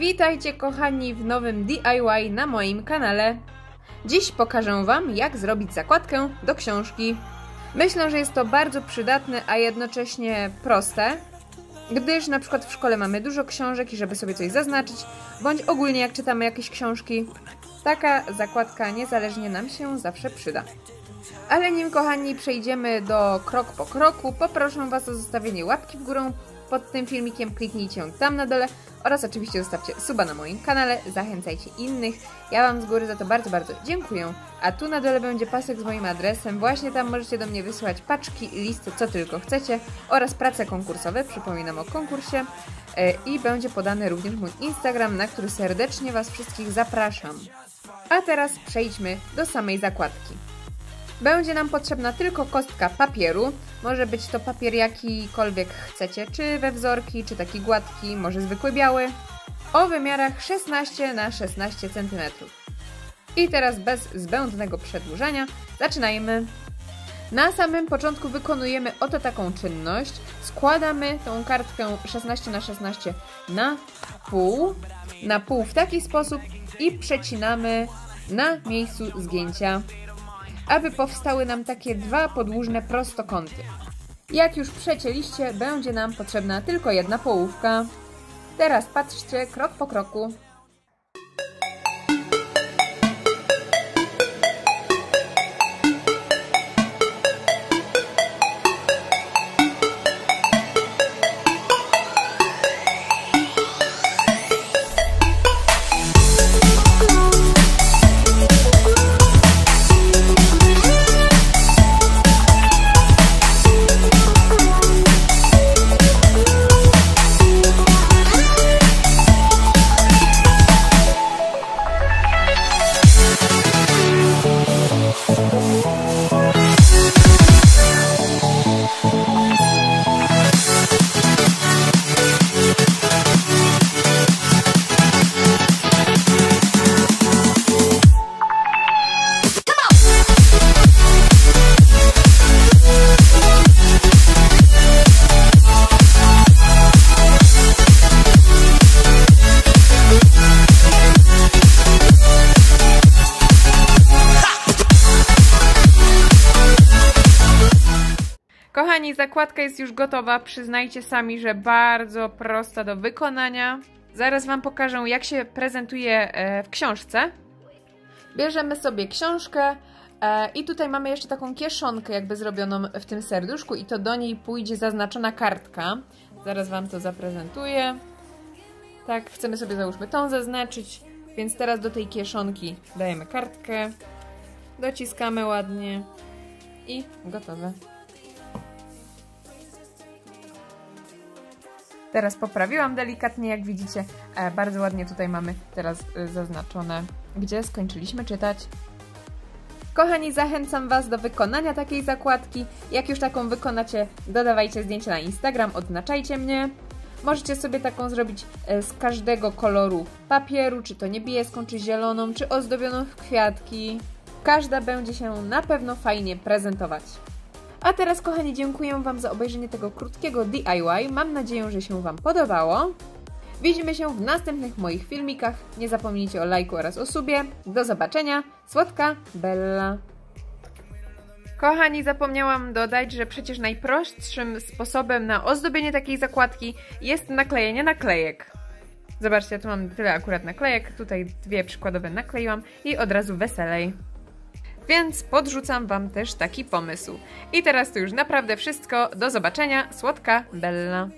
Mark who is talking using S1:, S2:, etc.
S1: Witajcie kochani w nowym DIY na moim kanale. Dziś pokażę Wam jak zrobić zakładkę do książki. Myślę, że jest to bardzo przydatne, a jednocześnie proste, gdyż na przykład w szkole mamy dużo książek i żeby sobie coś zaznaczyć, bądź ogólnie jak czytamy jakieś książki, taka zakładka niezależnie nam się zawsze przyda. Ale nim kochani przejdziemy do krok po kroku, poproszę Was o zostawienie łapki w górę pod tym filmikiem, kliknijcie tam na dole oraz oczywiście zostawcie suba na moim kanale, zachęcajcie innych. Ja Wam z góry za to bardzo, bardzo dziękuję. A tu na dole będzie pasek z moim adresem, właśnie tam możecie do mnie wysyłać paczki, listy, co tylko chcecie oraz prace konkursowe, przypominam o konkursie e, i będzie podany również mój Instagram, na który serdecznie Was wszystkich zapraszam. A teraz przejdźmy do samej zakładki. Będzie nam potrzebna tylko kostka papieru. Może być to papier jakikolwiek chcecie, czy we wzorki, czy taki gładki, może zwykły biały. O wymiarach 16 na 16 cm. I teraz bez zbędnego przedłużania zaczynajmy. Na samym początku wykonujemy oto taką czynność. Składamy tą kartkę 16 na 16 na pół, na pół w taki sposób i przecinamy na miejscu zgięcia aby powstały nam takie dwa podłużne prostokąty. Jak już przecięliście, będzie nam potrzebna tylko jedna połówka. Teraz patrzcie krok po kroku. Kochani, zakładka jest już gotowa. Przyznajcie sami, że bardzo prosta do wykonania. Zaraz Wam pokażę, jak się prezentuje e, w książce. Bierzemy sobie książkę e, i tutaj mamy jeszcze taką kieszonkę jakby zrobioną w tym serduszku i to do niej pójdzie zaznaczona kartka. Zaraz Wam to zaprezentuję. Tak, chcemy sobie załóżmy tą zaznaczyć, więc teraz do tej kieszonki dajemy kartkę, dociskamy ładnie i gotowe. Teraz poprawiłam delikatnie, jak widzicie. E, bardzo ładnie tutaj mamy teraz e, zaznaczone, gdzie skończyliśmy czytać. Kochani, zachęcam Was do wykonania takiej zakładki. Jak już taką wykonacie, dodawajcie zdjęcia na Instagram, odznaczajcie mnie. Możecie sobie taką zrobić e, z każdego koloru papieru, czy to niebieską, czy zieloną, czy ozdobioną w kwiatki. Każda będzie się na pewno fajnie prezentować. A teraz kochani dziękuję Wam za obejrzenie tego krótkiego DIY. Mam nadzieję, że się Wam podobało. Widzimy się w następnych moich filmikach. Nie zapomnijcie o lajku oraz o subie. Do zobaczenia. Słodka Bella. Kochani, zapomniałam dodać, że przecież najprostszym sposobem na ozdobienie takiej zakładki jest naklejenie naklejek. Zobaczcie, tu mam tyle akurat naklejek, tutaj dwie przykładowe nakleiłam i od razu weselej więc podrzucam Wam też taki pomysł. I teraz to już naprawdę wszystko. Do zobaczenia, słodka Bella.